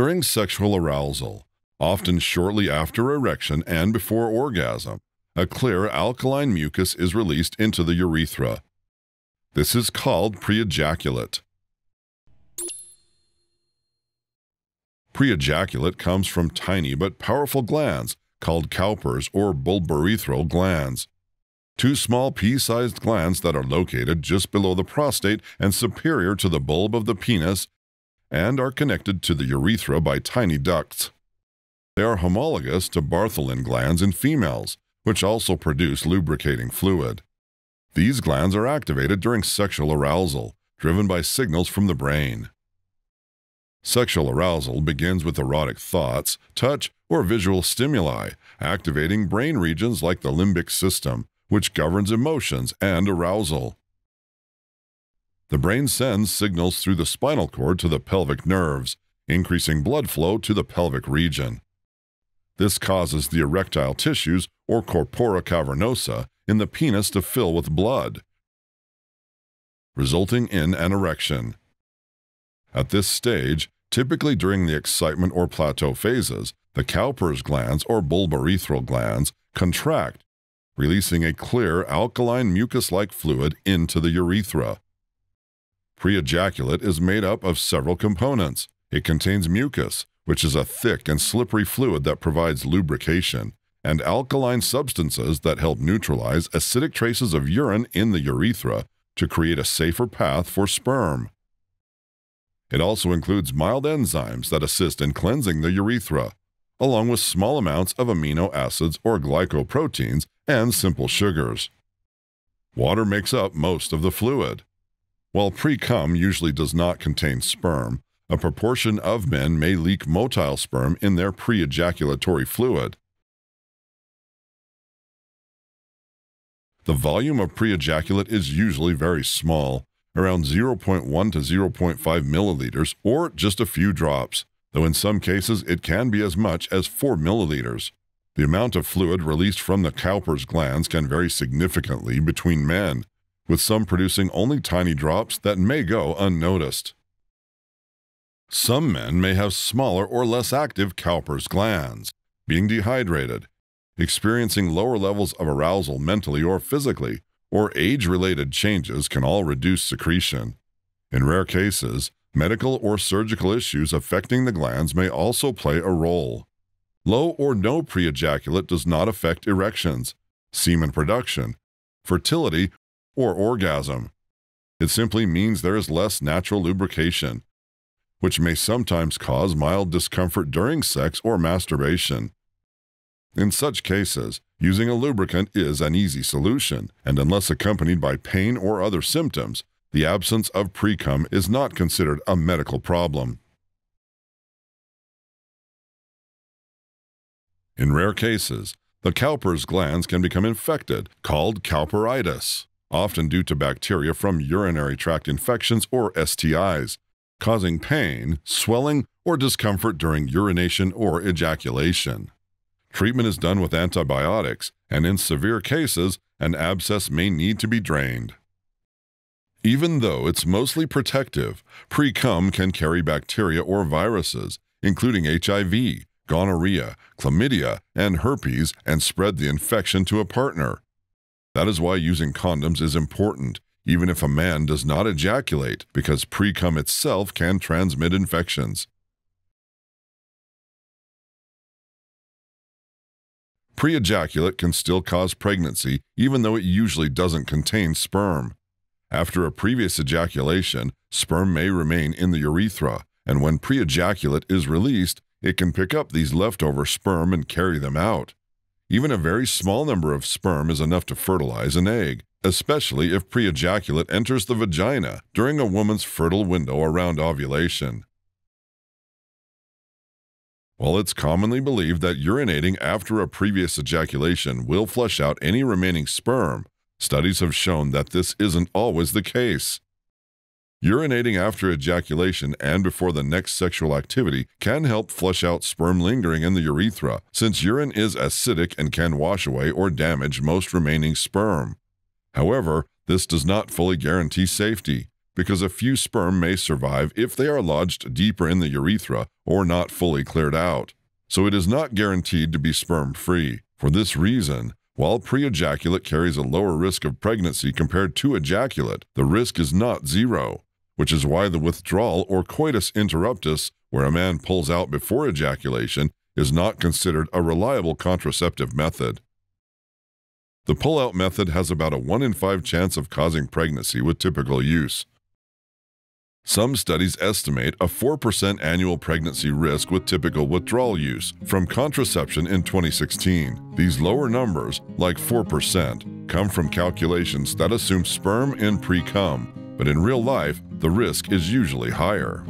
During sexual arousal, often shortly after erection and before orgasm, a clear alkaline mucus is released into the urethra. This is called pre-ejaculate. Pre-ejaculate comes from tiny but powerful glands called Cowper's or bulbourethral glands. Two small pea-sized glands that are located just below the prostate and superior to the bulb of the penis and are connected to the urethra by tiny ducts. They are homologous to Bartholin glands in females, which also produce lubricating fluid. These glands are activated during sexual arousal, driven by signals from the brain. Sexual arousal begins with erotic thoughts, touch, or visual stimuli, activating brain regions like the limbic system, which governs emotions and arousal. The brain sends signals through the spinal cord to the pelvic nerves, increasing blood flow to the pelvic region. This causes the erectile tissues, or corpora cavernosa, in the penis to fill with blood, resulting in an erection. At this stage, typically during the excitement or plateau phases, the Cowper's glands or bulbourethral glands contract, releasing a clear alkaline mucus-like fluid into the urethra. Pre-ejaculate is made up of several components. It contains mucus, which is a thick and slippery fluid that provides lubrication, and alkaline substances that help neutralize acidic traces of urine in the urethra to create a safer path for sperm. It also includes mild enzymes that assist in cleansing the urethra, along with small amounts of amino acids or glycoproteins and simple sugars. Water makes up most of the fluid. While pre-cum usually does not contain sperm, a proportion of men may leak motile sperm in their pre-ejaculatory fluid. The volume of pre-ejaculate is usually very small, around 0.1 to 0.5 milliliters or just a few drops, though in some cases it can be as much as 4 milliliters. The amount of fluid released from the Cowper's glands can vary significantly between men, with some producing only tiny drops that may go unnoticed. Some men may have smaller or less active Cowper's glands, being dehydrated, experiencing lower levels of arousal mentally or physically, or age related changes can all reduce secretion. In rare cases, medical or surgical issues affecting the glands may also play a role. Low or no pre ejaculate does not affect erections, semen production, fertility, or orgasm. It simply means there is less natural lubrication, which may sometimes cause mild discomfort during sex or masturbation. In such cases, using a lubricant is an easy solution, and unless accompanied by pain or other symptoms, the absence of precum is not considered a medical problem. In rare cases, the Cowper's glands can become infected, called Cowperitis often due to bacteria from urinary tract infections or STIs, causing pain, swelling, or discomfort during urination or ejaculation. Treatment is done with antibiotics, and in severe cases, an abscess may need to be drained. Even though it's mostly protective, pre-cum can carry bacteria or viruses, including HIV, gonorrhea, chlamydia, and herpes, and spread the infection to a partner. That is why using condoms is important, even if a man does not ejaculate, because pre-cum itself can transmit infections. Pre-ejaculate can still cause pregnancy, even though it usually doesn't contain sperm. After a previous ejaculation, sperm may remain in the urethra, and when pre-ejaculate is released, it can pick up these leftover sperm and carry them out. Even a very small number of sperm is enough to fertilize an egg, especially if pre-ejaculate enters the vagina during a woman's fertile window around ovulation. While it's commonly believed that urinating after a previous ejaculation will flush out any remaining sperm, studies have shown that this isn't always the case. Urinating after ejaculation and before the next sexual activity can help flush out sperm lingering in the urethra, since urine is acidic and can wash away or damage most remaining sperm. However, this does not fully guarantee safety, because a few sperm may survive if they are lodged deeper in the urethra or not fully cleared out. So it is not guaranteed to be sperm free. For this reason, while pre ejaculate carries a lower risk of pregnancy compared to ejaculate, the risk is not zero, which is why the withdrawal or coitus interruptus, where a man pulls out before ejaculation, is not considered a reliable contraceptive method. The pull-out method has about a 1 in 5 chance of causing pregnancy with typical use. Some studies estimate a 4% annual pregnancy risk with typical withdrawal use from contraception in 2016. These lower numbers, like 4%, come from calculations that assume sperm in pre cum, but in real life, the risk is usually higher.